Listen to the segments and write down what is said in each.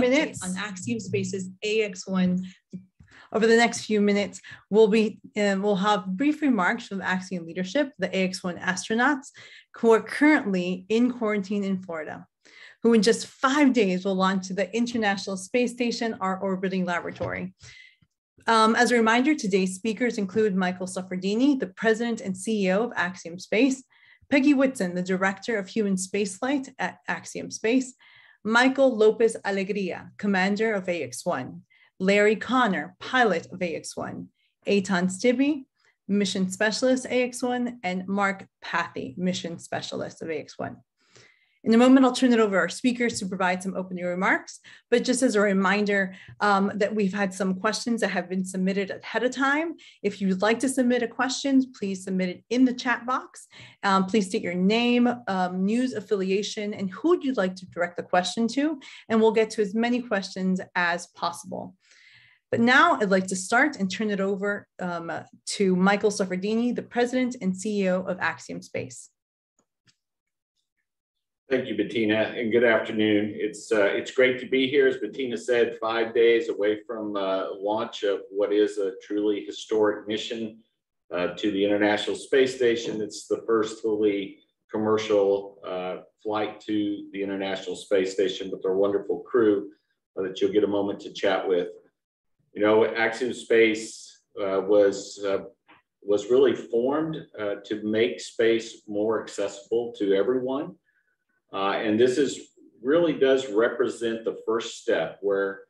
minutes on Axiom Space's AX1 over the next few minutes, we'll be um, we'll have brief remarks from Axiom leadership, the AX1 astronauts, who are currently in quarantine in Florida, who in just five days will launch to the International Space Station, our orbiting laboratory. Um, as a reminder, today's speakers include Michael Suffredini, the president and CEO of Axiom Space, Peggy Whitson, the director of human spaceflight at Axiom Space, Michael Lopez Alegria, commander of AX1, Larry Connor, pilot of AX1, Eitan Stibbe, mission specialist AX1, and Mark Pathy, mission specialist of AX1. In a moment, I'll turn it over to our speakers to provide some opening remarks. But just as a reminder um, that we've had some questions that have been submitted ahead of time. If you'd like to submit a question, please submit it in the chat box. Um, please state your name, um, news affiliation, and who you'd like to direct the question to. And we'll get to as many questions as possible. But now I'd like to start and turn it over um, to Michael Suffredini, the president and CEO of Axiom Space. Thank you, Bettina, and good afternoon. It's uh, it's great to be here. As Bettina said, five days away from uh, launch of what is a truly historic mission uh, to the International Space Station. It's the first fully commercial uh, flight to the International Space Station with our wonderful crew uh, that you'll get a moment to chat with. You know, Axiom Space uh, was was really formed to make space more accessible to everyone. Uh, and this is really does represent the first step where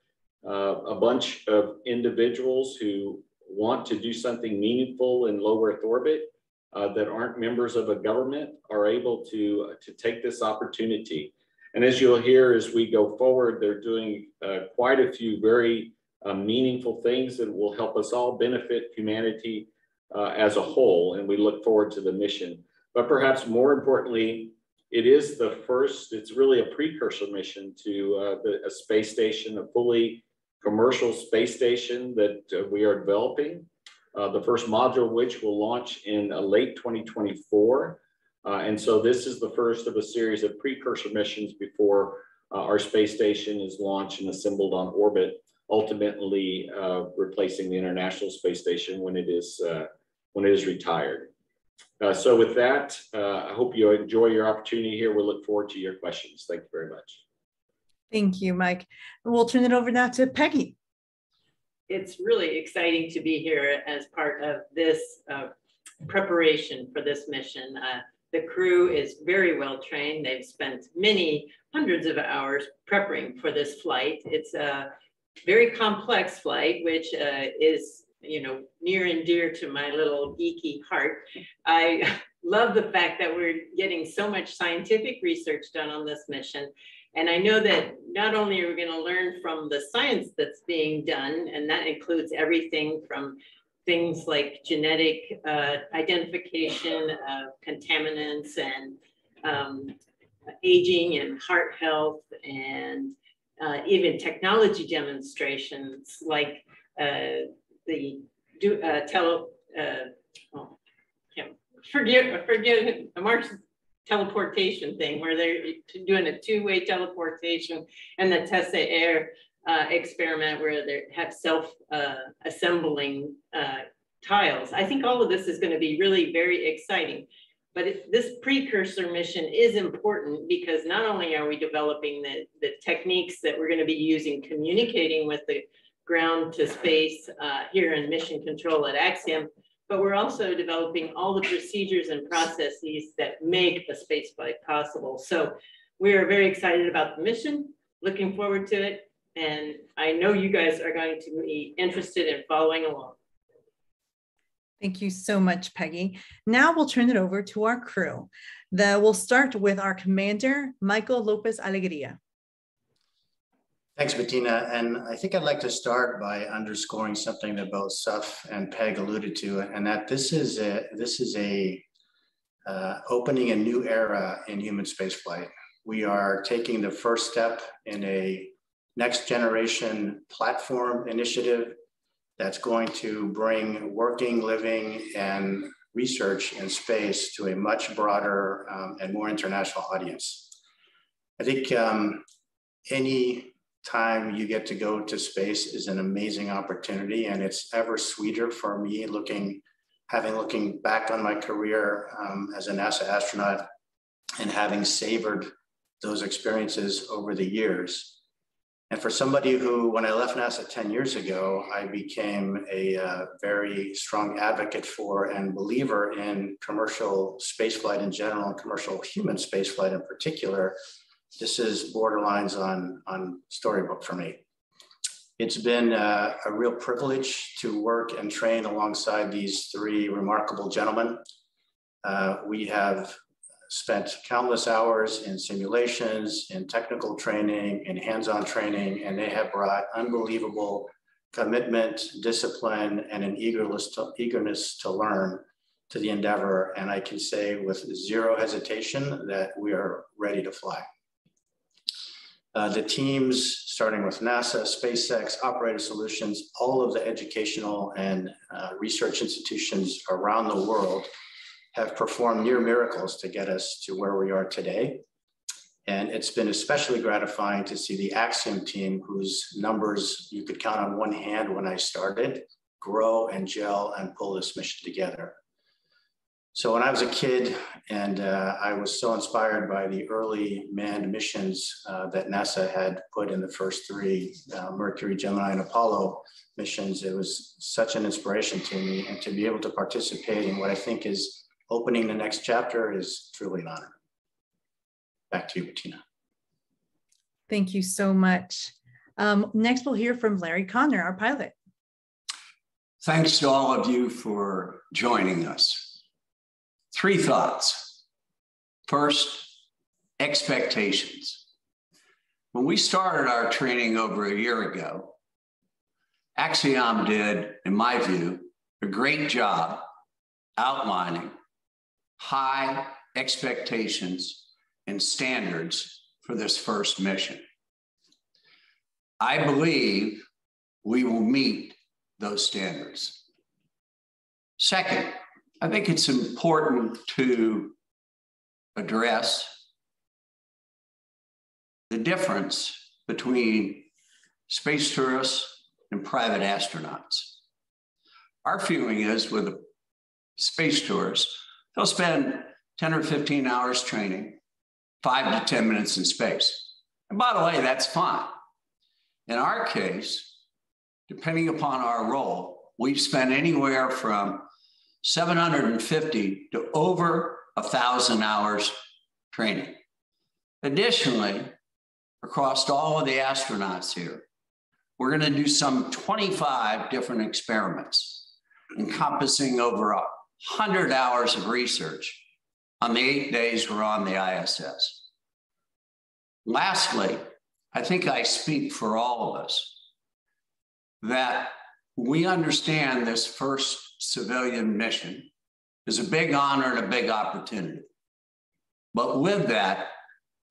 uh, a bunch of individuals who want to do something meaningful in low Earth orbit uh, that aren't members of a government are able to, to take this opportunity. And as you'll hear as we go forward, they're doing uh, quite a few very uh, meaningful things that will help us all benefit humanity uh, as a whole. And we look forward to the mission. But perhaps more importantly, it is the first, it's really a precursor mission to uh, the, a space station, a fully commercial space station that uh, we are developing. Uh, the first module which will launch in uh, late 2024. Uh, and so this is the first of a series of precursor missions before our space station is launched and assembled on orbit, ultimately replacing the International Space Station when it is, when it is retired. Uh, so with that, uh, I hope you enjoy your opportunity here. We look forward to your questions. Thank you very much. Thank you, Mike. We'll turn it over now to Peggy. It's really exciting to be here as part of this uh, preparation for this mission. Uh, the crew is very well trained. They've spent many hundreds of hours preparing for this flight. It's a very complex flight, which uh, is you know, near and dear to my little geeky heart. I love the fact that we're getting so much scientific research done on this mission. And I know that not only are we going to learn from the science that's being done, and that includes everything from things like genetic uh, identification of contaminants and um, aging and heart health and uh, even technology demonstrations like uh, the do uh, tele uh, oh, forget forget Mark's teleportation thing where they're doing a two-way teleportation and the Tesserae uh, experiment where they have self-assembling uh, uh, tiles. I think all of this is going to be really very exciting. But this precursor mission is important because not only are we developing the, the techniques that we're going to be using communicating with the ground to space uh, here in mission control at Axiom, but we're also developing all the procedures and processes that make a space flight possible. So we are very excited about the mission, looking forward to it, and I know you guys are going to be interested in following along. Thank you so much, Peggy. Now we'll turn it over to our crew. The, we'll start with our commander, Michael Lopez Alegria. Thanks, Bettina. And I think I'd like to start by underscoring something that both Suf and Peg alluded to, and that this is a, this is a uh, opening a new era in human spaceflight. We are taking the first step in a next generation platform initiative that's going to bring working, living, and research in space to a much broader um, and more international audience. I think um, any time you get to go to space is an amazing opportunity. And it's ever sweeter for me looking, having looking back on my career um, as a NASA astronaut and having savored those experiences over the years. And for somebody who, when I left NASA 10 years ago, I became a uh, very strong advocate for and believer in commercial spaceflight in general and commercial human spaceflight in particular, this is borderlines on, on storybook for me. It's been uh, a real privilege to work and train alongside these three remarkable gentlemen. Uh, we have spent countless hours in simulations, in technical training, in hands-on training, and they have brought unbelievable commitment, discipline, and an eagerness to, eagerness to learn to the endeavor. And I can say with zero hesitation that we are ready to fly. Uh, the teams, starting with NASA, SpaceX, Operator Solutions, all of the educational and uh, research institutions around the world have performed near miracles to get us to where we are today. And it's been especially gratifying to see the Axiom team, whose numbers you could count on one hand when I started, grow and gel and pull this mission together. So when I was a kid and uh, I was so inspired by the early manned missions uh, that NASA had put in the first three uh, Mercury, Gemini, and Apollo missions, it was such an inspiration to me. And to be able to participate in what I think is opening the next chapter is truly an honor. Back to you, Bettina. Thank you so much. Um, next, we'll hear from Larry Connor, our pilot. Thanks to all of you for joining us. Three thoughts. First, expectations. When we started our training over a year ago, Axiom did, in my view, a great job outlining high expectations and standards for this first mission. I believe we will meet those standards. Second, I think it's important to address the difference between space tourists and private astronauts. Our feeling is with space tourists, They'll spend 10 or 15 hours training, five to 10 minutes in space. And by the way, that's fine. In our case, depending upon our role, we've spent anywhere from 750 to over a thousand hours training. Additionally, across all of the astronauts here, we're going to do some 25 different experiments encompassing over 100 hours of research on the eight days we're on the ISS. Lastly, I think I speak for all of us that we understand this first civilian mission is a big honor and a big opportunity. But with that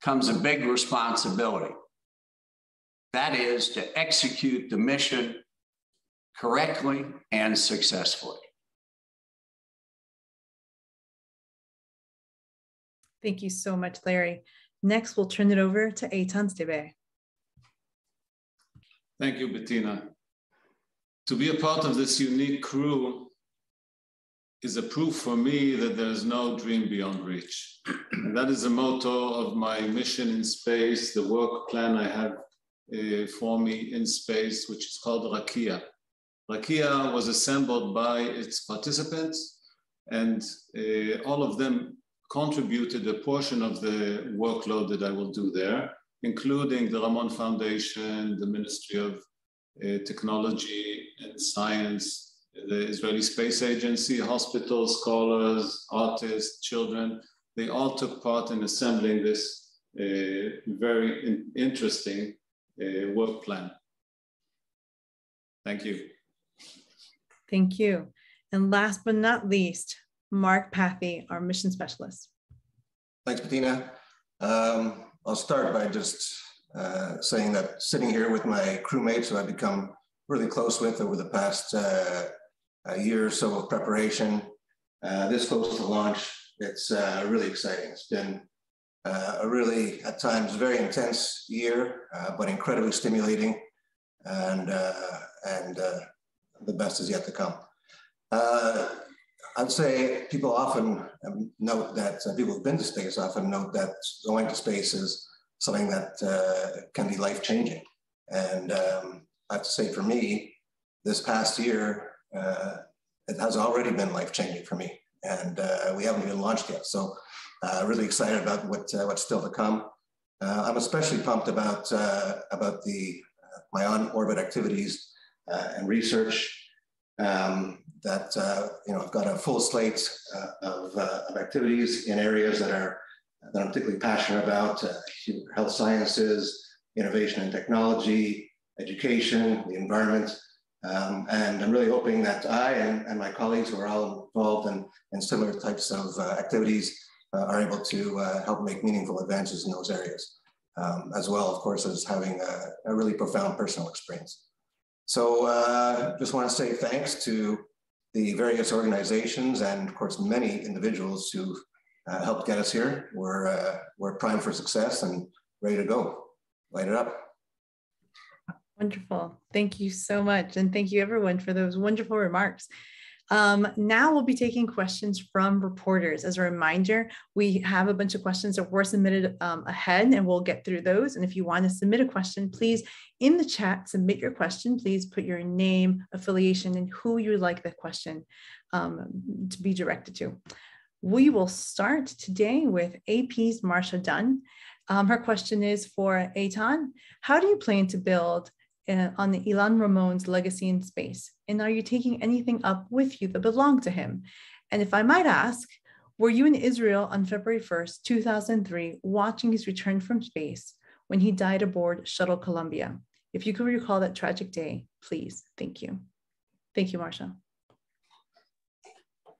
comes a big responsibility. That is to execute the mission correctly and successfully. Thank you so much, Larry. Next, we'll turn it over to Eitan Stibbe. Thank you, Bettina. To be a part of this unique crew is a proof for me that there is no dream beyond reach. and that is the motto of my mission in space, the work plan I have uh, for me in space, which is called Rakia. Rakia was assembled by its participants, and uh, all of them contributed a portion of the workload that I will do there, including the Ramon Foundation, the Ministry of uh, Technology and Science, the Israeli Space Agency, hospitals, scholars, artists, children. They all took part in assembling this uh, very in interesting uh, work plan. Thank you. Thank you. And last but not least, Mark Pathy, our mission specialist. Thanks, Bettina. Um, I'll start by just uh, saying that sitting here with my crewmates who I've become really close with over the past uh, year or so of preparation, uh, this close to launch, it's uh, really exciting. It's been uh, a really, at times, very intense year, uh, but incredibly stimulating. And, uh, and the best is yet to come. I'd say people often note that people who've been to space often note that going to space is something that can be life changing. And um, I have to say, for me, this past year, it has already been life changing for me. And we haven't even launched yet. So uh, really excited about what uh, what's still to come. Uh, I'm especially pumped about uh, about the uh, my on-orbit activities uh, and research. Um, that you know, I've got a full slate of, of, activities in areas that are that I'm particularly passionate about: health sciences, innovation and technology, education, the environment. Um, and I'm really hoping that I and, and, my colleagues who are all involved in, in similar types of uh, activities uh, are able to uh, help make meaningful advances in those areas, um, as well, of course, as having a, a really profound personal experience. So uh, just want to say thanks to the various organizations and of course many individuals who uh, helped get us here. We're, uh, we're primed for success and ready to go. Light it up. Wonderful. Thank you so much. And thank you everyone for those wonderful remarks. Um, now we'll be taking questions from reporters. As a reminder, we have a bunch of questions that were submitted um, ahead and we'll get through those. And if you want to submit a question, please in the chat, submit your question. Please put your name, affiliation, and who you would like the question um, to be directed to. We will start today with AP's Marcia Dunn. Um, her question is for Eitan. How do you plan to build uh, on the Ilan Ramon's legacy in space? And are you taking anything up with you that belonged to him? And if I might ask, were you in Israel on February 1st, 2003, watching his return from space when he died aboard Shuttle Columbia? If you could recall that tragic day, please. Thank you. Thank you, Marcia.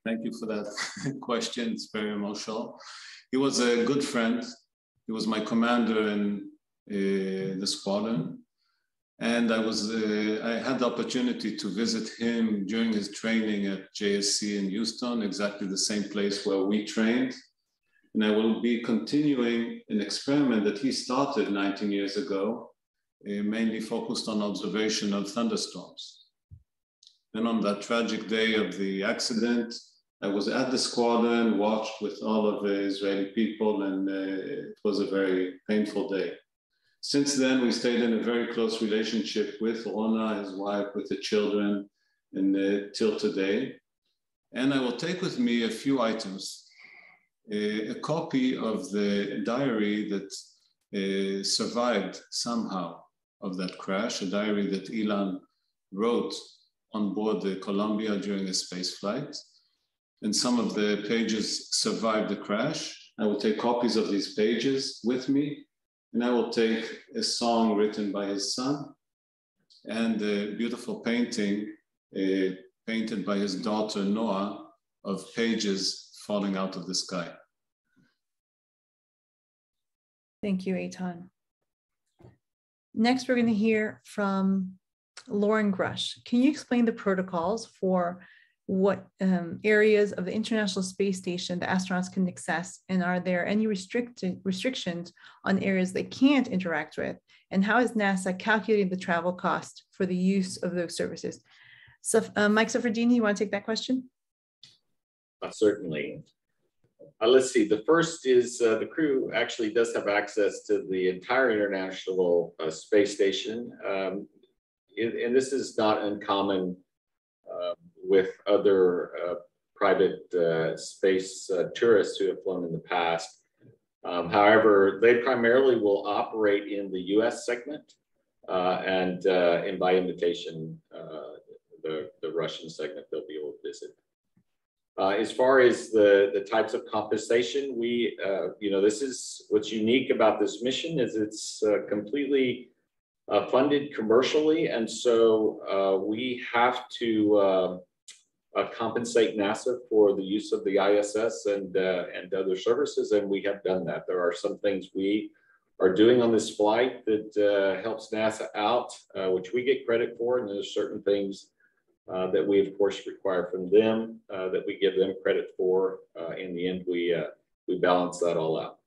Thank you for that question. It's very emotional. He was a good friend. He was my commander in uh, the squadron. And I was, uh, I had the opportunity to visit him during his training at JSC in Houston, exactly the same place where we trained. And I will be continuing an experiment that he started 19 years ago, uh, mainly focused on observation of thunderstorms. Then on that tragic day of the accident, I was at the squadron, watched with all of the Israeli people, and uh, it was a very painful day. Since then, we stayed in a very close relationship with Rona, his wife, with the children, and uh, till today. And I will take with me a few items. A, a copy of the diary that uh, survived somehow of that crash, a diary that Ilan wrote on board the Columbia during a space flight. And some of the pages survived the crash. I will take copies of these pages with me and I will take a song written by his son and a beautiful painting uh, painted by his daughter Noa of pages falling out of the sky. Thank you, Eitan. Next, we're going to hear from Lauren Grush. Can you explain the protocols for what um, areas of the International Space Station the astronauts can access, and are there any restricted restrictions on areas they can't interact with? And how is NASA calculating the travel cost for the use of those services? So, uh, Mike Suffredini, you want to take that question? Uh, certainly. Uh, let's see. The first is uh, the crew actually does have access to the entire International uh, Space Station, um, and this is not uncommon um, with other uh, private uh, space uh, tourists who have flown in the past. Um, however, they primarily will operate in the US segment and, and by invitation, the, the Russian segment they'll be able to visit. Uh, as far as the, the types of compensation, we, uh, you know, this is what's unique about this mission is it's uh, completely funded commercially. And so we have to uh, compensate NASA for the use of the ISS and, uh, and other services, and we have done that. There are some things we are doing on this flight that uh, helps NASA out, uh, which we get credit for, and there's certain things uh, that we, of course, require from them uh, that we give them credit for. in the end, we, we balance that all out.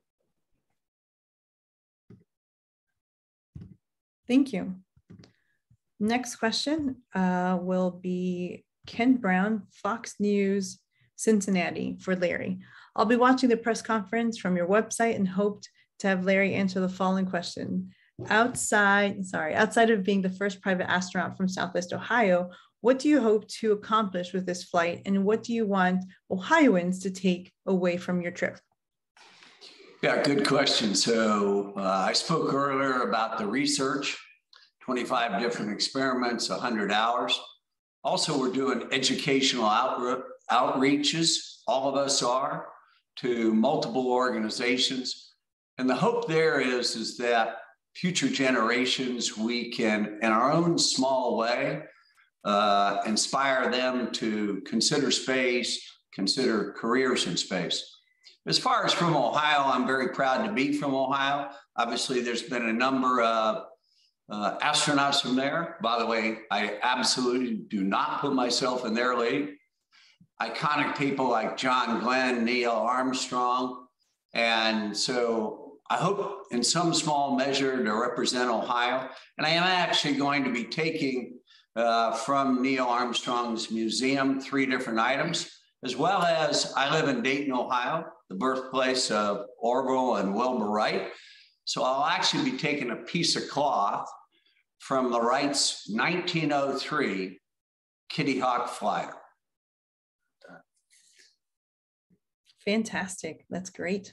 Thank you. Next question will be Ken Brown, Fox News, Cincinnati for Larry. I'll be watching the press conference from your website and hoped to have Larry answer the following question. Outside, sorry, outside of being the first private astronaut from Southwest Ohio, what do you hope to accomplish with this flight and what do you want Ohioans to take away from your trip? Yeah, good question. So uh, I spoke earlier about the research, 25 different experiments, 100 hours. Also, we're doing educational out- outreaches, all of us are, to multiple organizations. And the hope there is, is that future generations, we can, in our own small way, uh, inspire them to consider space, consider careers in space. As far as from Ohio, I'm very proud to be from Ohio. Obviously, there's been a number of uh, astronauts from there. By the way, I absolutely do not put myself in their league. Iconic people like John Glenn, Neil Armstrong. And so I hope in some small measure to represent Ohio. And I am actually going to be taking uh, from Neil Armstrong's museum three different items, as well as I live in Dayton, Ohio the birthplace of Orville and Wilbur Wright. So I'll actually be taking a piece of cloth from the Wright's 1903 Kitty Hawk Flyer. Fantastic. That's great.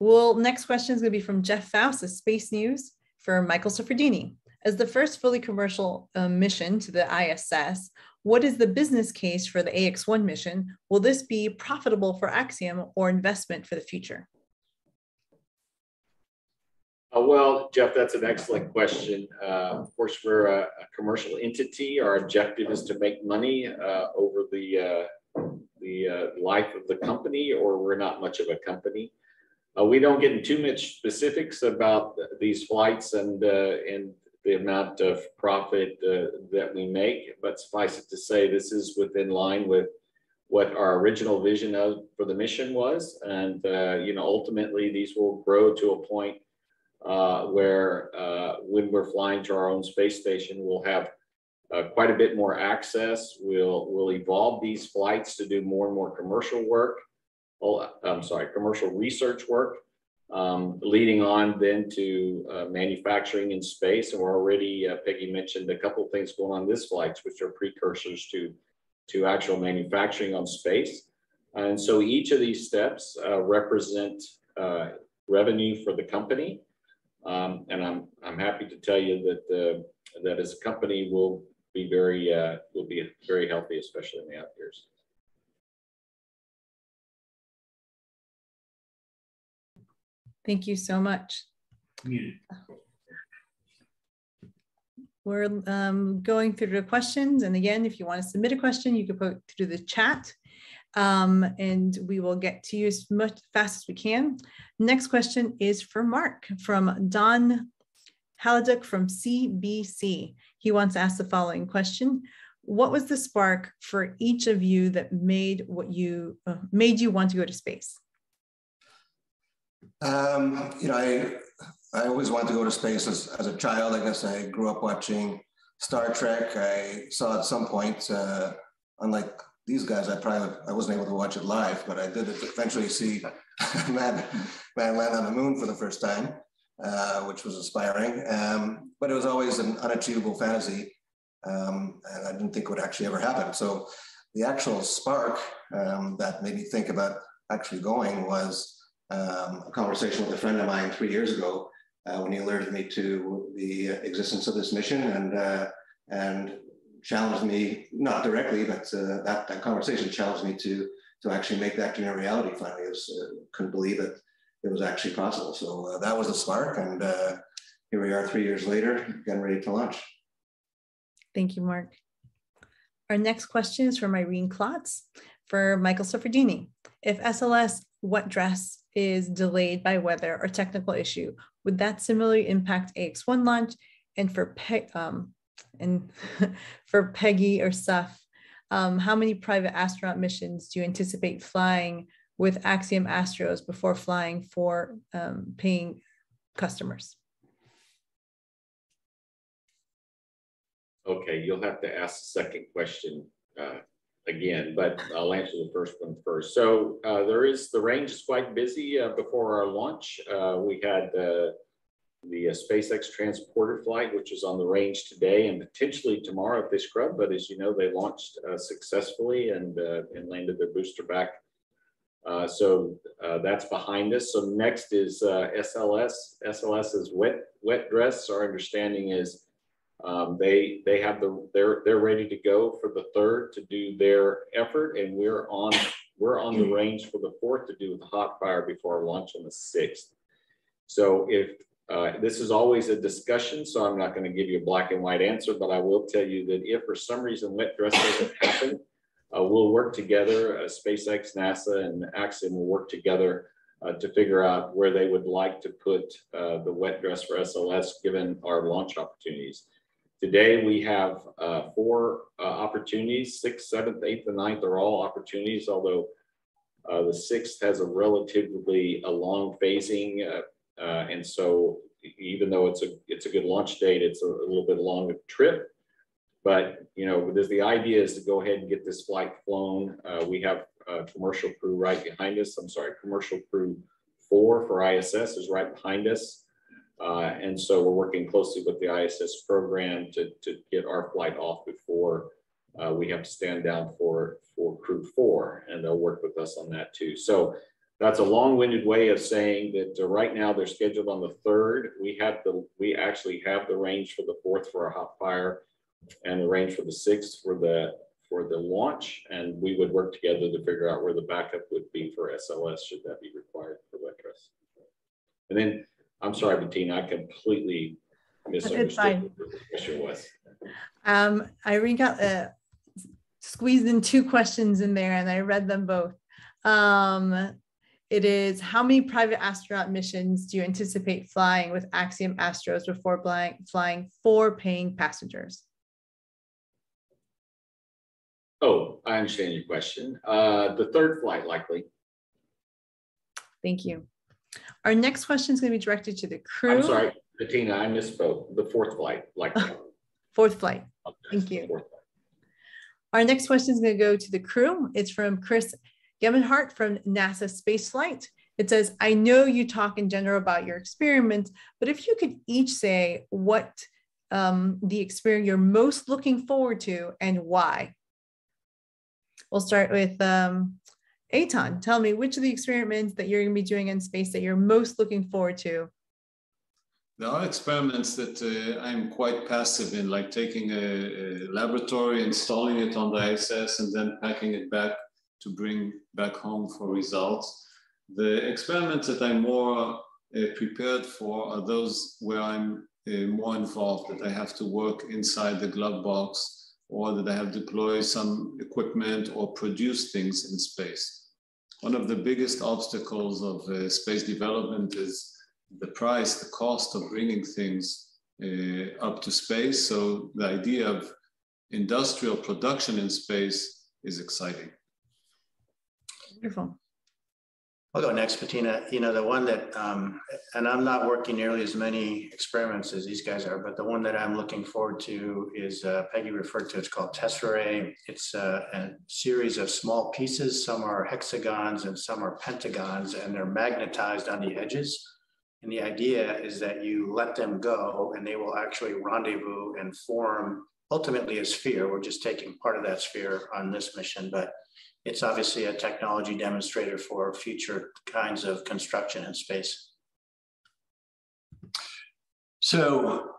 Well, next question is going to be from Jeff Faust of Space News for Michael Suffredini. As the first fully commercial uh, mission to the ISS, what is the business case for the AX1 mission? Will this be profitable for Axiom or investment for the future? Uh, well, Jeff, that's an excellent question. Uh, of course, we're a, a, commercial entity. Our objective is to make money uh, over the uh, the uh, life of the company, or we're not much of a company. Uh, we don't get into too much specifics about these flights and and the amount of profit that we make, but suffice it to say, this is within line with what our original vision of for the mission was. And, you know, ultimately these will grow to a point uh, where uh, when we're flying to our own space station, we'll have uh, quite a bit more access. We'll, we'll evolve these flights to do more and more commercial work. Oh, I'm sorry, commercial research work um, leading on then to uh, manufacturing in space. And we're already, uh, Peggy mentioned a couple of things going on this flights, which are precursors to, to actual manufacturing on space. And so each of these steps uh, represent uh, revenue for the company. Um, and I'm, I'm happy to tell you that, that as a company, we'll be very, uh, will be very healthy, especially in the out years. Thank you so much. We're um, going through the questions. And again, if you want to submit a question, you can put through the chat um, and we will get to you as much fast as we can. Next question is for Mark from Don Haladuk from CBC. He wants to ask the following question. What was the spark for each of you that made what you uh, made you want to go to space? Um, you know, I I always wanted to go to space as, as a child. I guess I grew up watching Star Trek. I saw at some point, uh, unlike these guys, I probably I wasn't able to watch it live, but I did eventually see man, man land on the moon for the first time, uh, which was inspiring. Um, but it was always an unachievable fantasy, um, and I didn't think it would actually ever happen. So the actual spark um, that made me think about actually going was um, a conversation with a friend of mine three years ago uh, when he alerted me to the existence of this mission and uh, and challenged me not directly, but uh, that that conversation challenged me to to actually make that dream a reality. Finally, I uh, couldn't believe it it was actually possible. So uh, that was a spark, and uh, here we are three years later, getting ready to launch. Thank you, Mark. Our next question is from Irene Klotz for Michael Suffredini. If SLS wet dress is delayed by weather or technical issue, would that similarly impact AX1 launch? And for Pe- um, and for Peggy or Suf, um, how many private astronaut missions do you anticipate flying with Axiom Astros before flying for um, paying customers? Okay, you'll have to ask the second question uh, again, but I'll answer the first one first. So uh, there is, the range is quite busy uh, before our launch. Uh, we had uh, the uh, SpaceX transporter flight, which is on the range today and potentially tomorrow if they scrub. But as you know, they launched uh, successfully and, uh, and landed their booster back. Uh, so uh, that's behind us. So next is uh, SLS. SLS is wet wet dress. Our understanding is um, they they have the they're they're ready to go for the third to do their effort, and we're on we're on the range for the fourth to do the hot fire before our launch on the sixth. So if uh, this is always a discussion, so I'm not going to give you a black and white answer, but I will tell you that if for some reason wet dress doesn't happen, uh, we'll work together. Uh, SpaceX, NASA, and Axiom will work together uh, to figure out where they would like to put uh, the wet dress for SLS given our launch opportunities. Today we have four opportunities, sixth, seventh, eighth, and ninth are all opportunities, although the sixth has a relatively a long phasing uh, and so even though it's a it's a good launch date, it's a, a little bit long trip. But you know, there's the idea is to go ahead and get this flight flown. Uh, we have a commercial crew right behind us. I'm sorry, commercial crew four for ISS is right behind us. Uh, and so we're working closely with the ISS program to, to get our flight off before uh, we have to stand down for, for crew four, and they'll work with us on that too. So that's a long-winded way of saying that uh, right now they're scheduled on the third. We have the we actually have the range for the fourth for a hot fire, and the range for the sixth for the for the launch, and we would work together to figure out where the backup would be for SLS should that be required for wet dress. And then I'm sorry, Bettina, I completely misunderstood what the question was. Um, Irene got uh, squeezed in two questions in there, and I read them both. Um, it is how many private astronaut missions do you anticipate flying with Axiom Astros before flying four paying passengers? Oh, I understand your question. Uh, the third flight, likely. Thank you. Our next question is going to be directed to the crew. I'm sorry, Bettina, I misspoke. The fourth flight, likely. fourth flight. Thank you. Our next question is going to go to the crew. It's from Chris Gebhardt from NASA Space Flight. It says, I know you talk in general about your experiments, but if you could each say what um, the experiment you're most looking forward to and why. We'll start with um, Eitan. Tell me which of the experiments that you're going to be doing in space that you're most looking forward to. There are experiments that uh, I'm quite passive in, like taking a, a, laboratory, installing it on the ISS, and then packing it back to bring back home for results. The experiments that I'm more uh, prepared for are those where I'm uh, more involved, that I have to work inside the glove box or that I have deployed some equipment or produce things in space. One of the biggest obstacles of uh, space development is the price, the cost of bringing things uh, up to space. So the idea of industrial production in space is exciting. Wonderful. I'll go next, Bettina. You know, the one that, um, and I'm not working nearly as many experiments as these guys are, but the one that I'm looking forward to is uh, Peggy referred to, it's called Tesserae. It's uh, a series of small pieces. Some are hexagons and some are pentagons, and they're magnetized on the edges. And the idea is that you let them go and they will actually rendezvous and form ultimately a sphere. We're just taking part of that sphere on this mission, but it's obviously a technology demonstrator for future kinds of construction in space. So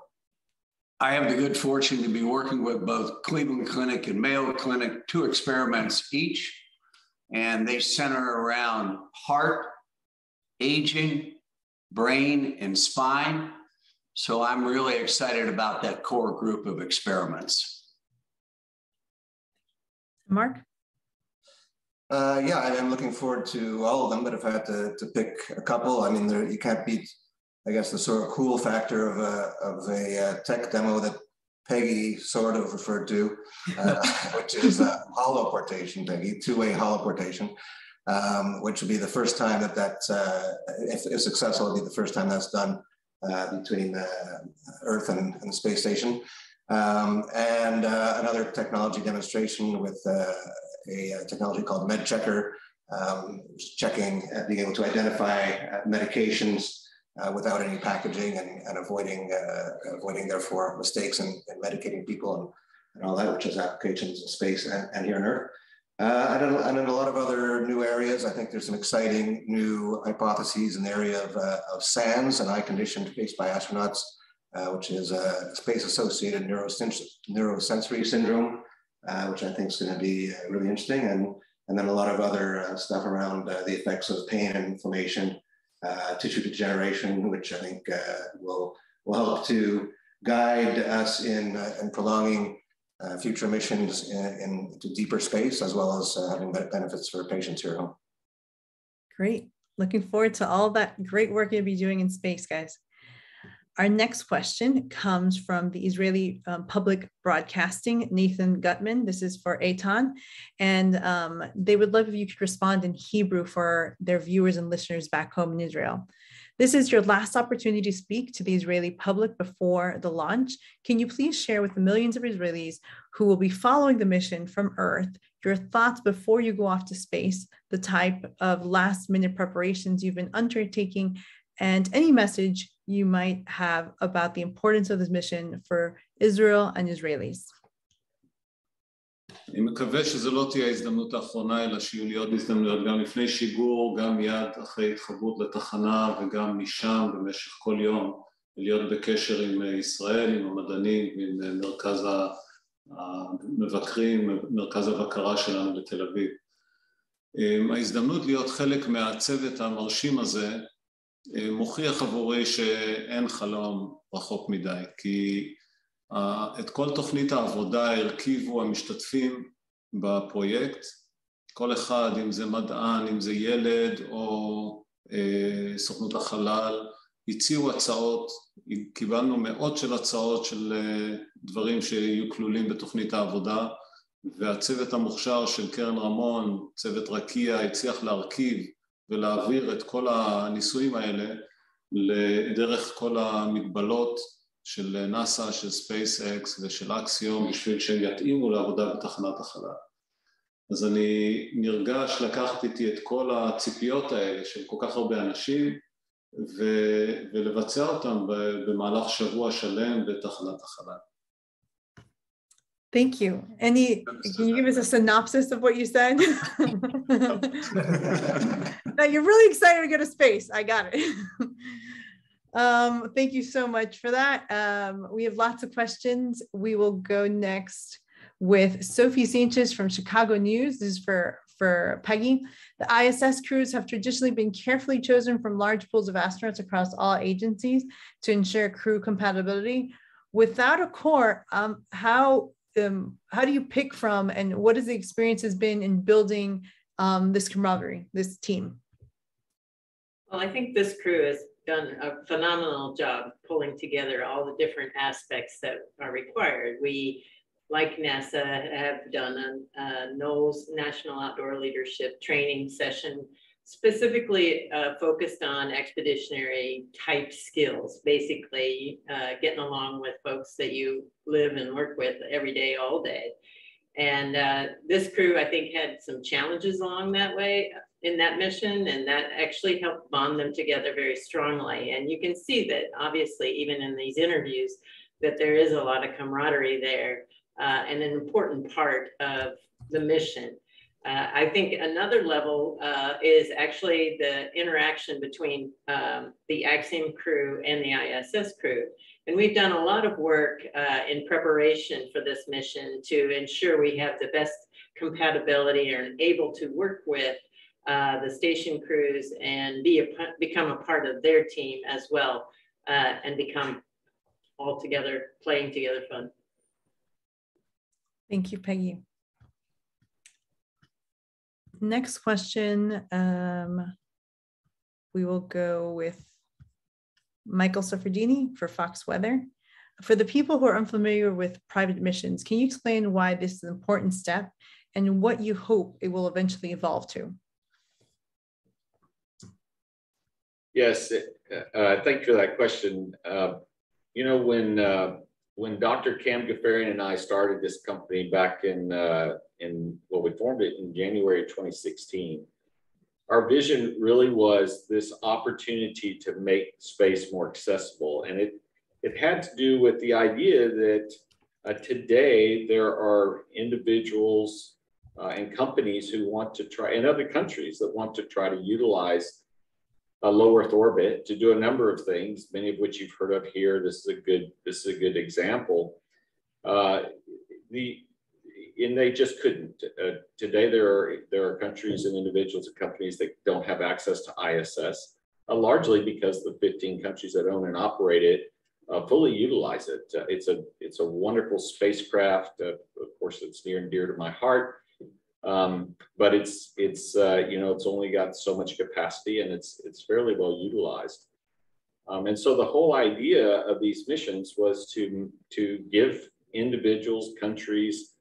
I have the good fortune to be working with both Cleveland Clinic and Mayo Clinic, two experiments each, and they center around heart, aging, brain, and spine. So I'm really excited about that core group of experiments. Mark? Uh, yeah, I'm looking forward to all of them, but if I had to, to pick a couple, I mean, there, you can't beat, I guess, the sort of cool factor of a, of a uh, tech demo that Peggy sort of referred to, uh, which is uh, holoportation, Peggy, two-way holoportation, um, which will be the first time that that, uh, if, if, successful, it'll be the first time that's done uh, between uh, Earth and, and, the space station. Um, and another technology demonstration with a, a, technology called MedChecker, um, checking, uh, being able to identify uh, medications uh, without any packaging and, and avoiding, uh, avoiding therefore mistakes in, in medicating people and, and, all that, which has applications in space and, and here on Earth. Uh, and, in, and a lot of other new areas, I think there's some exciting new hypotheses in the area of, uh, of SANS, an eye condition faced by astronauts, which is a space-associated neurosensory syndrome, which I think is going to be uh, really interesting. And, and then a lot of other uh, stuff around the effects of pain and inflammation, tissue degeneration, which I think will, will help to guide us in, in prolonging uh, future missions in, into deeper space, as well as uh, having benefits for patients here at home. Great. Looking forward to all that great work you'll be doing in space, guys. Our next question comes from the Israeli um, Public Broadcasting, Nathan Gutman. This is for Eitan. And um, they would love if you could respond in Hebrew for their viewers and listeners back home in Israel. This is your last opportunity to speak to the Israeli public before the launch. Can you please share with the millions of Israelis who will be following the mission from Earth your thoughts before you go off to space, the type of last minute preparations you've been undertaking, and any message you might have about the importance of this mission for Israel and Israelis? אני מקווה שזו לא תהיה ההזדמנות האחרונה, אלא שיהיו לי עוד הזדמנויות גם לפני שיגור, גם מיד אחרי התחברות לתחנה וגם משם במשך כל יום, להיות בקשר עם ישראל, עם המדענים, עם מרכז המבקרים, מרכז הבקרה שלנו בתל אביב. ההזדמנות להיות חלק מהצוות המרשים הזה מוכיח עבורי שאין חלום רחוק מדי, כי את כל תוכנית העבודה הרכיבו המשתתפים בפרויקט, כל אחד, אם זה מדען, אם זה ילד או אה, סוכנות החלל, הציעו הצעות, קיבלנו מאות של הצעות של אה, דברים שיהיו כלולים בתוכנית העבודה והצוות המוכשר של קרן רמון, צוות רקיע, הצליח להרכיב ולהעביר את כל הניסויים האלה לדרך כל המגבלות של נאס"א, של SpaceX ושל אקסיום בשביל שהם יתאימו לעבודה בתחנת החלל. אז אני נרגש לקחת איתי את כל הציפיות האלה של כל כך הרבה אנשים ו- ולבצע אותם במהלך שבוע שלם בתחנת החלל. Thank you. Any, can you give us a synopsis of what you said? now you're really excited to go to space. I got it. um, thank you so much for that. Um, we have lots of questions. We will go next with Sophie Sanchez from Chicago News. This is for, for Peggy. The ISS crews have traditionally been carefully chosen from large pools of astronauts across all agencies to ensure crew compatibility. Without a core, um, how um, how do you pick from and what has the experience has been in building um, this camaraderie, this team? Well, I think this crew has done a phenomenal job pulling together all the different aspects that are required. We, like NASA, have done a, a National Outdoor Leadership Training session specifically uh, focused on expeditionary type skills, basically uh, getting along with folks that you live and work with every day, all day. And uh, this crew, I think, had some challenges along that way in that mission, and that actually helped bond them together very strongly. And you can see that, obviously, even in these interviews, that there is a lot of camaraderie there uh, and an important part of the mission. Uh, I think another level uh, is actually the interaction between um, the Axiom crew and the ISS crew. And we've done a lot of work uh, in preparation for this mission to ensure we have the best compatibility and able to work with uh, the station crews and be a, become a part of their team as well uh, and become all together, playing together fun. Thank you, Peggy. Next question, um, we will go with Michael Suffredini for Fox Weather. For the people who are unfamiliar with private missions, can you explain why this is an important step and what you hope it will eventually evolve to? Yes, uh, uh thank you for that question. Uh, you know, when uh, when Dr. Kam Ghaffarian and I started this company back in, uh, in well, we formed it in January of 2016. Our vision really was this opportunity to make space more accessible. And it, it had to do with the idea that uh, today there are individuals uh, and companies who want to try, and other countries that want to try to utilize a low Earth orbit to do a number of things, many of which you've heard of here. This is a good, this is a good example. Uh, the, and they just couldn't. Uh, today, there are there are countries and individuals and companies that don't have access to ISS, uh, largely because the 15 countries that own and operate it uh, fully utilize it. Uh, it's a it's a wonderful spacecraft. Uh, of course, it's near and dear to my heart. Um, but it's it's uh, you know it's only got so much capacity and it's it's fairly well utilized. Um, and so the whole idea of these missions was to to give individuals, countries,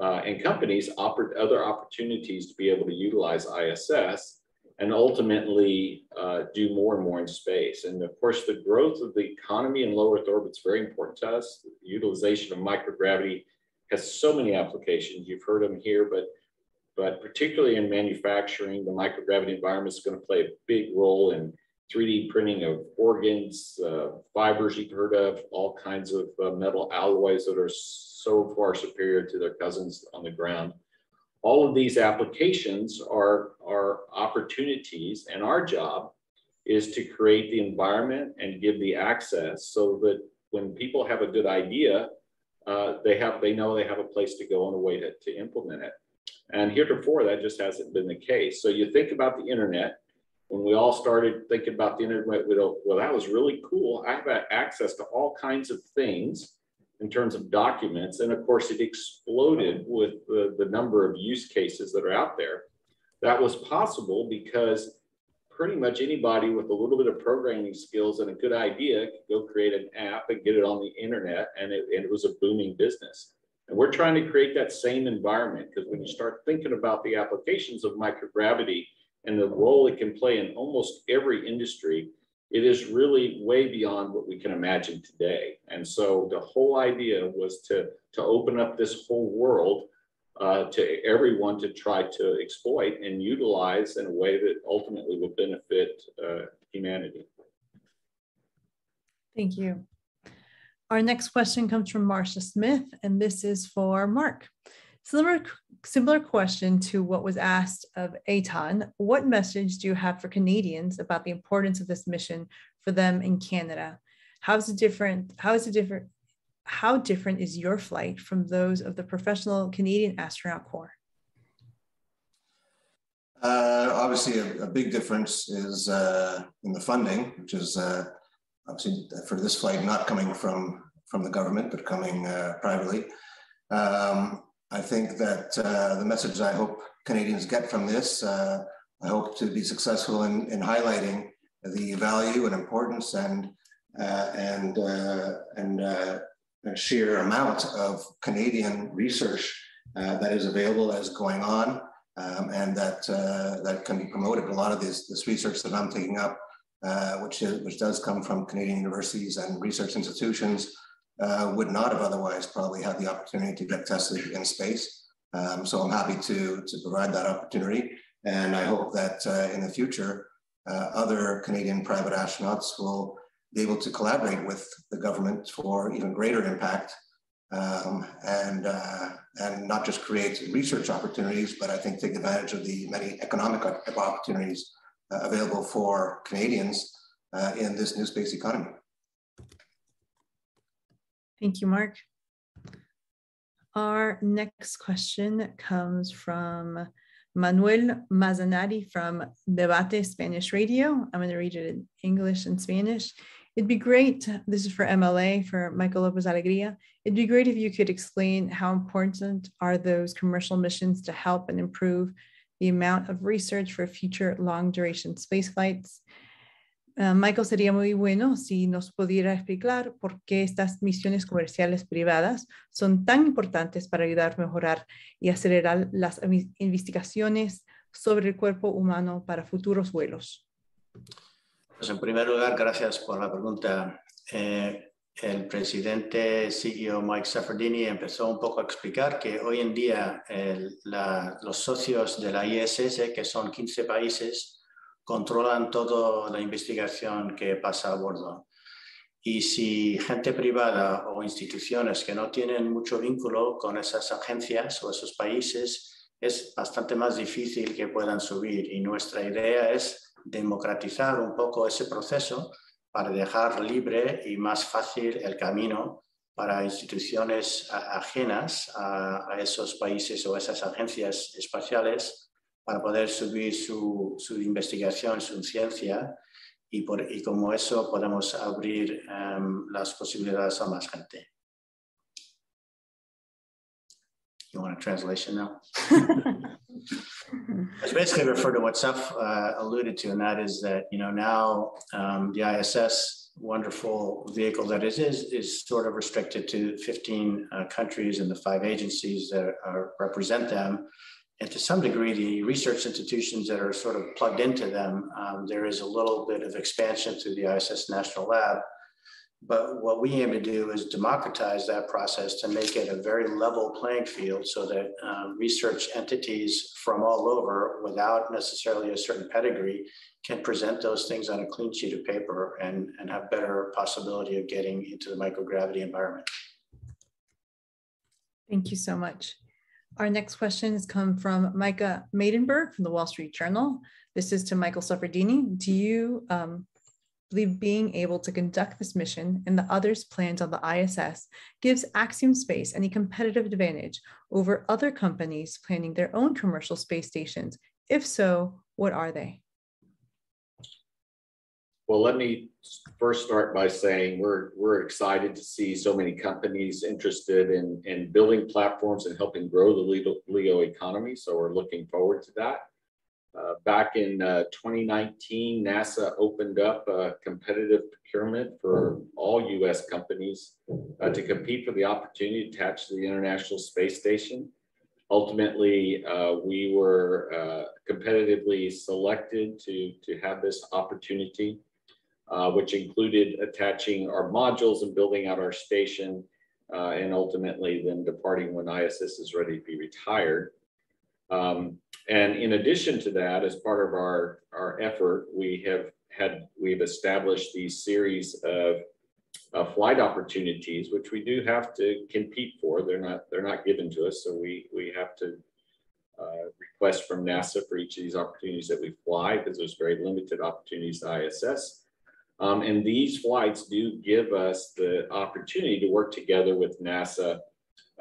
uh, and companies offered other opportunities to be able to utilize ISS and ultimately uh, do more and more in space. And of course, the growth of the economy in low Earth orbit is very important to us. The utilization of microgravity has so many applications. You've heard them here, but but particularly in manufacturing, the microgravity environment is going to play a big role in 3D printing of organs, uh, fibers you've heard of, all kinds of uh, metal alloys that are so far superior to their cousins on the ground. All of these applications are, are opportunities, and our job is to create the environment and give the access so that when people have a good idea, uh, they have they know they have a place to go and a way to, to implement it. And heretofore, that just hasn't been the case. So you think about the internet, when we all started thinking about the internet, we go, well, that was really cool. I have access to all kinds of things in terms of documents. And of course, it exploded with the, the number of use cases that are out there. That was possible because pretty much anybody with a little bit of programming skills and a good idea could go create an app and get it on the internet, and it, and it was a booming business. And we're trying to create that same environment because when you start thinking about the applications of microgravity and the role it can play in almost every industry, it is really way beyond what we can imagine today. And so the whole idea was to, to open up this whole world uh, to everyone to try to exploit and utilize in a way that ultimately will benefit uh, humanity. Thank you. Our next question comes from Marcia Smith, and this is for Mark. Similar, similar question to what was asked of Eitan. What message do you have for Canadians about the importance of this mission for them in Canada? How is it different? How is it different? How different is your flight from those of the professional Canadian astronaut corps? Uh, obviously, a, a, big difference is uh, in the funding, which is uh, obviously for this flight not coming from from the government but coming uh, privately. Um, I think that uh, the message I hope Canadians get from this, uh, I hope to be successful in, in highlighting the value and importance and uh, and uh, and uh, sheer amount of Canadian research that is available, is going on, um, and that that can be promoted. A lot of this this research that I'm taking up uh, which, is, which does come from Canadian universities and research institutions, uh, would not have otherwise probably had the opportunity to get tested in space. Um, so I'm happy to, to provide that opportunity. And I hope that uh, in the future, uh, other Canadian private astronauts will be able to collaborate with the government for even greater impact um, and, uh, and not just create research opportunities, but I think take advantage of the many economic opportunities uh, available for Canadians uh, in this new space economy. Thank you, Mark. Our next question comes from Manuel Mazanati from Debate Spanish Radio. I'm going to read it in English and Spanish. It'd be great, this is for MLA, for Michael Lopez Alegria. It'd be great if you could explain how important are those commercial missions to help and improve the amount of research for future long duration space flights. Uh, Michael, sería muy bueno si nos pudiera explicar por qué estas misiones comerciales privadas son tan importantes para ayudar a mejorar y acelerar las investigaciones sobre el cuerpo humano para futuros vuelos. Pues en primer lugar, gracias por la pregunta. Eh, el presidente CEO Mike Saffredini empezó un poco a explicar que hoy en día los socios de la ISS, que son 15 países, controlan toda la investigación que pasa a bordo. Y si gente privada o instituciones que no tienen mucho vínculo con esas agencias o esos países, es bastante más difícil que puedan subir. Y nuestra idea es democratizar un poco ese proceso para dejar libre y más fácil el camino para instituciones ajenas a, esos países o esas agencias espaciales para poder subir su, su investigación, su ciencia y, por, y como eso podemos abrir um, las posibilidades a más gente. You want a translation now? It's basically refer to what Seth uh, alluded to, and that is that you know now um, the ISS wonderful vehicle that it is is sort of restricted to 15 uh, countries and the five agencies that are, represent them. And to some degree, the research institutions that are sort of plugged into them, um, there is a little bit of expansion through the ISS National Lab but what we aim to do is democratize that process to make it a very level playing field so that um, research entities from all over, without necessarily a certain pedigree, can present those things on a clean sheet of paper and, and have better possibility of getting into the microgravity environment. Thank you so much. Our next question has come from Micah Maidenberg from the Wall Street Journal. This is to Michael Suffredini. Do you um, believe being able to conduct this mission and the others planned on the ISS gives Axiom Space any competitive advantage over other companies planning their own commercial space stations? If so, what are they? Well, let me first start by saying we're, we're excited to see so many companies interested in, in building platforms and helping grow the LEO economy. So we're looking forward to that. Uh, back in uh, 2019, NASA opened up a competitive procurement for all US companies uh, to compete for the opportunity to attach to the International Space Station. Ultimately, uh, we were uh, competitively selected to, to have this opportunity, which included attaching our modules and building out our station, and ultimately then departing when ISS is ready to be retired. Um, and in addition to that, as part of our, our effort, we have had, we've established these series of uh, flight opportunities, which we do have to compete for. They're not, they're not given to us. So we, we have to uh, request from NASA for each of these opportunities that we fly because there's very limited opportunities to ISS. Um, and these flights do give us the opportunity to work together with NASA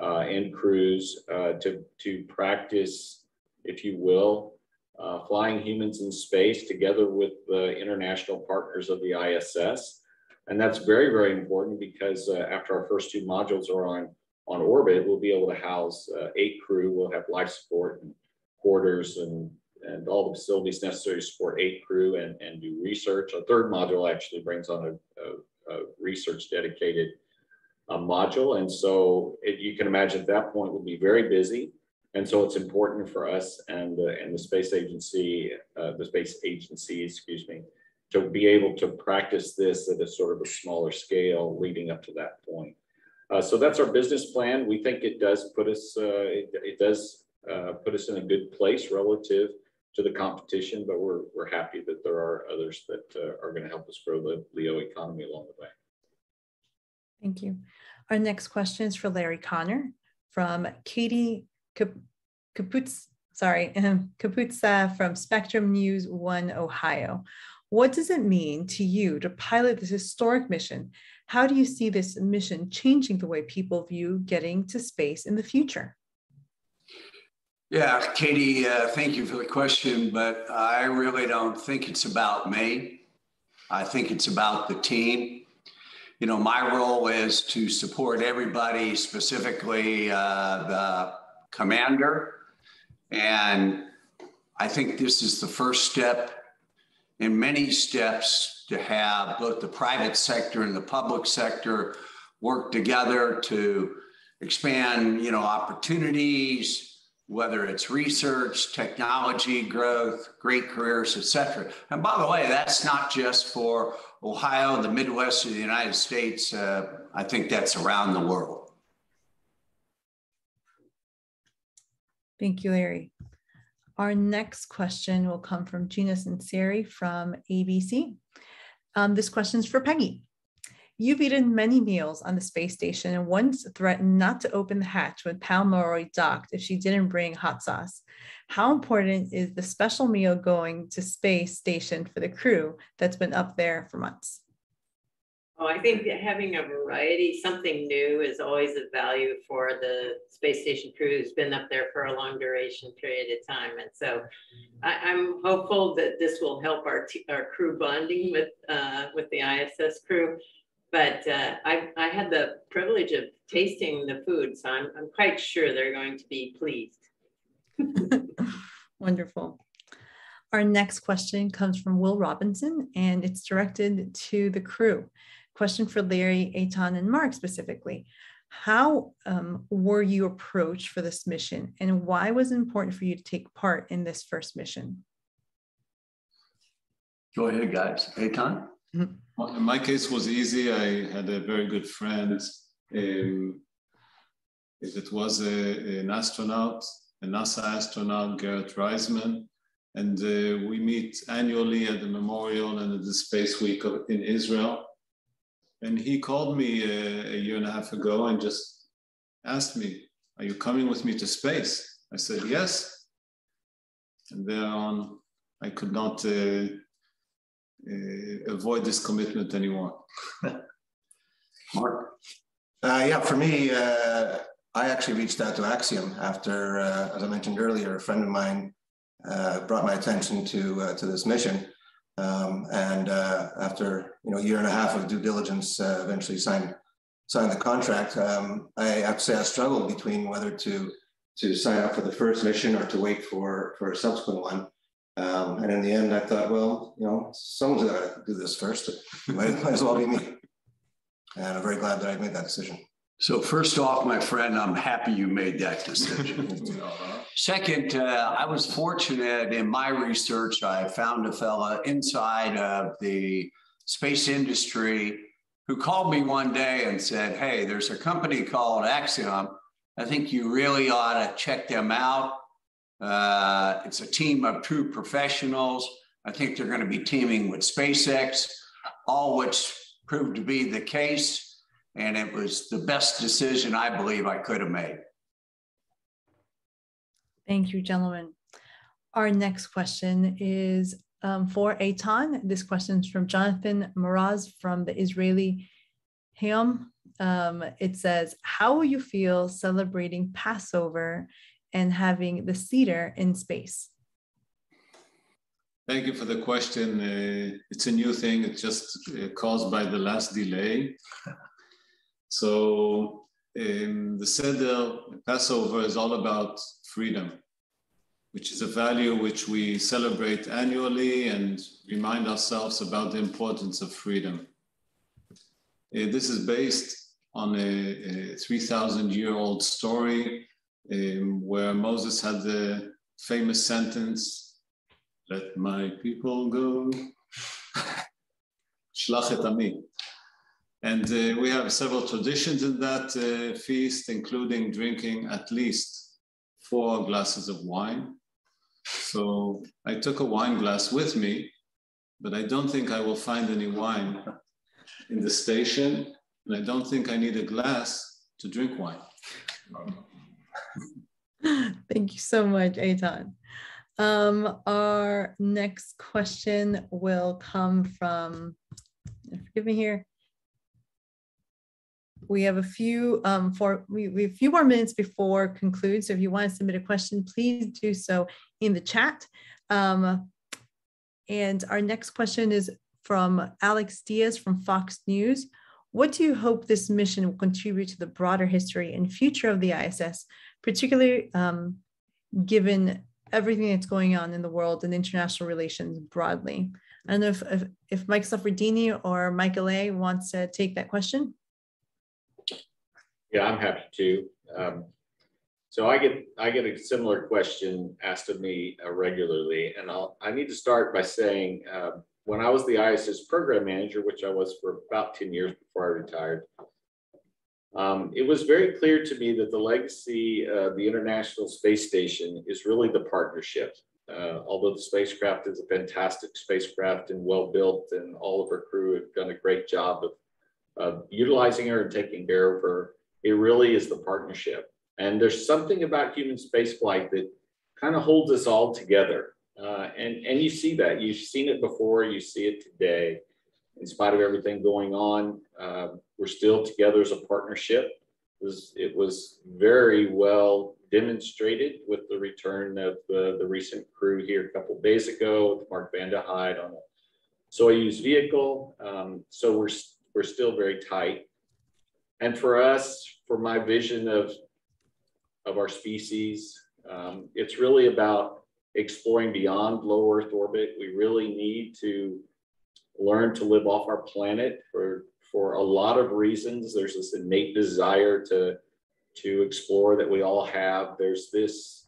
uh, and crews uh, to, to practice if you will, uh, flying humans in space together with the international partners of the ISS. And that's very, very important because uh, after our first two modules are on, on orbit, we'll be able to house uh, eight crew. We'll have life support and quarters and, and all the facilities necessary to support eight crew and, and do research. Our third module actually brings on a, a, a research dedicated uh, module. And so it, you can imagine at that point we'll be very busy. And so it's important for us and the, and the space agency, uh, the space agency, excuse me, to be able to practice this at a sort of a smaller scale leading up to that point. Uh, so that's our business plan. We think it does put us, uh, it, it, does uh, put us in a good place relative to the competition, but we're, we're happy that there are others that uh, are going to help us grow the LEO economy along the way. Thank you. Our next question is for Larry Connor from Katie Kaputz, sorry, Kaputsa from Spectrum News One, Ohio. What does it mean to you to pilot this historic mission? How do you see this mission changing the way people view getting to space in the future? Yeah, Katie, uh, thank you for the question, but I really don't think it's about me. I think it's about the team. You know, my role is to support everybody, specifically uh, the commander. And I think this is the first step in many steps to have both the private sector and the public sector work together to expand, you know, opportunities, whether it's research, technology growth, great careers, et cetera. And by the way, that's not just for Ohio, the Midwest of the United States. Uh, I think that's around the world. Thank you, Larry. Our next question will come from Gina Sunseri from ABC. Um, this question is for Peggy. You've eaten many meals on the space station and once threatened not to open the hatch when Pam Melroy docked if she didn't bring hot sauce. How important is the special meal going to space station for the crew that's been up there for months? Oh, I think having a variety, something new is always of value for the space station crew who's been up there for a long duration period of time. And so I, am hopeful that this will help our, our crew bonding with, uh, with the ISS crew. But uh, I, I had the privilege of tasting the food, so I'm, I'm quite sure they're going to be pleased. Wonderful. Our next question comes from Will Robinson, and it's directed to the crew question for Larry, Eitan, and Mark specifically. How um, were you approached for this mission, and why was it important for you to take part in this first mission? Go ahead, guys. Eitan? Mm-hmm. My case was easy. I had a very good friend. Um, it was a, an astronaut, a NASA astronaut, Garrett Reisman, and uh, we meet annually at the memorial and at the Space Week in Israel. And he called me a, a, year and a half ago and just asked me, Are you coming with me to space? I said, Yes. And thereon, I could not uh, uh, avoid this commitment anymore. Mark? Uh, yeah, for me, uh, I actually reached out to Axiom after, uh, as I mentioned earlier, a friend of mine uh, brought my attention to, to this mission. Um, and uh, after you know a year and a half of due diligence, uh, eventually signed signed the contract. Um, I have to say I struggled between whether to to sign up for the first mission or to wait for for a subsequent one. Um, and in the end, I thought, well, you know, someone's got to do this first. might, might as well be me. And I'm very glad that I made that decision. So first off, my friend, I'm happy you made that decision. Second, uh, I was fortunate in my research. I found a fella inside of the space industry who called me one day and said, "Hey, there's a company called Axiom. I think you really ought to check them out. Uh, it's a team of true professionals. I think they're going to be teaming with SpaceX, all which proved to be the case." and it was the best decision I believe I could have made. Thank you, gentlemen. Our next question is um, for Eitan. This question is from Jonathan Mraz from the Israel Hayom. Um, it says, How will you feel celebrating Passover and having the Seder in space? Thank you for the question. Uh, it's a new thing. It's just uh, caused by the last delay. So um, the Seder, Passover is all about freedom, which is a value which we celebrate annually and remind ourselves about the importance of freedom. Uh, this is based on a, a 3,000 year old story um, where Moses had the famous sentence, let my people go. Shlach et ami. And uh, we have several traditions in that uh, feast, including drinking at least four glasses of wine. So I took a wine glass with me, but I don't think I will find any wine in the station. And I don't think I need a glass to drink wine. Thank you so much, Eitan. Um, our next question will come from, forgive me here, we have a few um, for we, we have a few more minutes before conclude. So if you want to submit a question, please do so in the chat. Um, and our next question is from Alex Diaz from Fox News. What do you hope this mission will contribute to the broader history and future of the ISS, particularly um, given everything that's going on in the world and international relations broadly? I don't know if, if, if Mike Suffredini or Michael A wants to take that question. Yeah, I'm happy to. Um, so I get I get a similar question asked of me uh, regularly, and I'll I need to start by saying uh, when I was the ISS program manager, which I was for about ten years before I retired, Um, it was very clear to me that the legacy of the International Space Station is really the partnership. Uh, although the spacecraft is a fantastic spacecraft and well built, and all of her crew have done a great job of, of utilizing her and taking care of her, it really is the partnership. And there's something about human spaceflight that kind of holds us all together. Uh, and, and you see that. You've seen it before, you see it today. In spite of everything going on, uh, we're still together as a partnership. It was, it was very well demonstrated with the return of the, the recent crew here a couple days ago with Mark Vande Hei on a Soyuz vehicle. Um, so we're, we're still very tight. And for us, for my vision of, of our species, um, it's really about exploring beyond low Earth orbit. We really need to learn to live off our planet for, for a lot of reasons. There's this innate desire to, to explore that we all have. There's this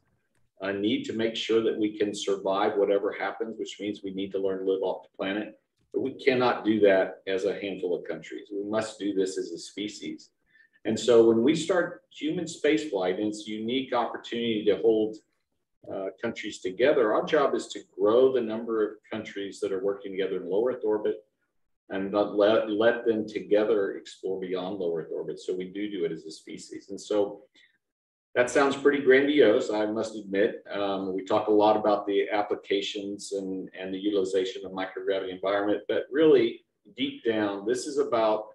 uh, need to make sure that we can survive whatever happens, which means we need to learn to live off the planet. But we cannot do that as a handful of countries. We must do this as a species. And so when we start human spaceflight, and it's a unique opportunity to hold uh, countries together, our job is to grow the number of countries that are working together in low Earth orbit and let, let them together explore beyond low Earth orbit. So we do do it as a species. And so that sounds pretty grandiose, I must admit. Um, we talk a lot about the applications and, and the utilization of microgravity environment, but really deep down, this is about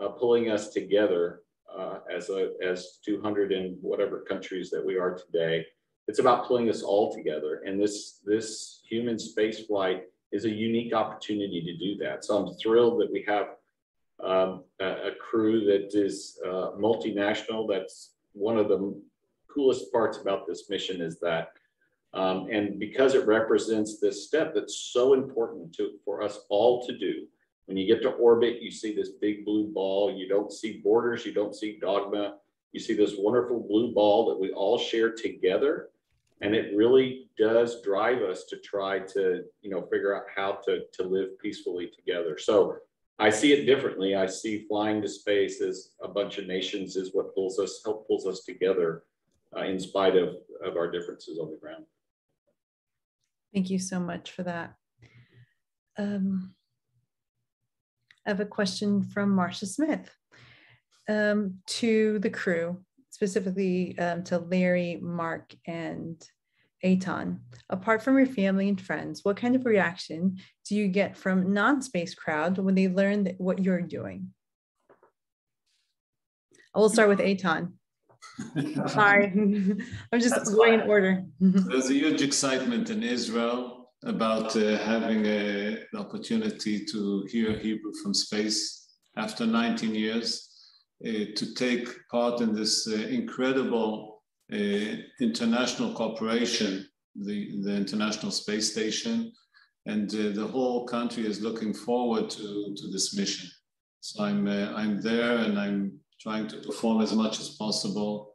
uh, pulling us together uh, as a as 200 and whatever countries that we are today. It's about pulling us all together, and this this human space flight is a unique opportunity to do that. So I'm thrilled that we have um, a, a, crew that is uh, multinational. That's one of the coolest parts about this mission is that. Um, and because it represents this step that's so important to, for us all to do, when you get to orbit, you see this big blue ball. You don't see borders, you don't see dogma. You see this wonderful blue ball that we all share together. And it really does drive us to try to, you know, figure out how to, to live peacefully together. So I see it differently. I see flying to space as a bunch of nations is what pulls us, help pulls us together uh, in spite of, of our differences on the ground. Thank you so much for that. Um, I have a question from Marcia Smith um, to the crew, specifically um, to Larry, Mark, and Eitan. Apart from your family and friends, what kind of reaction do you get from non-space crowd when they learn what you're doing? I will start with Eitan. Sorry, I'm just That's going fine. in order. There's a huge excitement in Israel about uh, having a, an opportunity to hear Hebrew from space after 19 years, to take part in this uh, incredible uh, international cooperation, the, the International Space Station, and uh, the whole country is looking forward to, to this mission. So I'm, uh, I'm there and I'm trying to perform as much as possible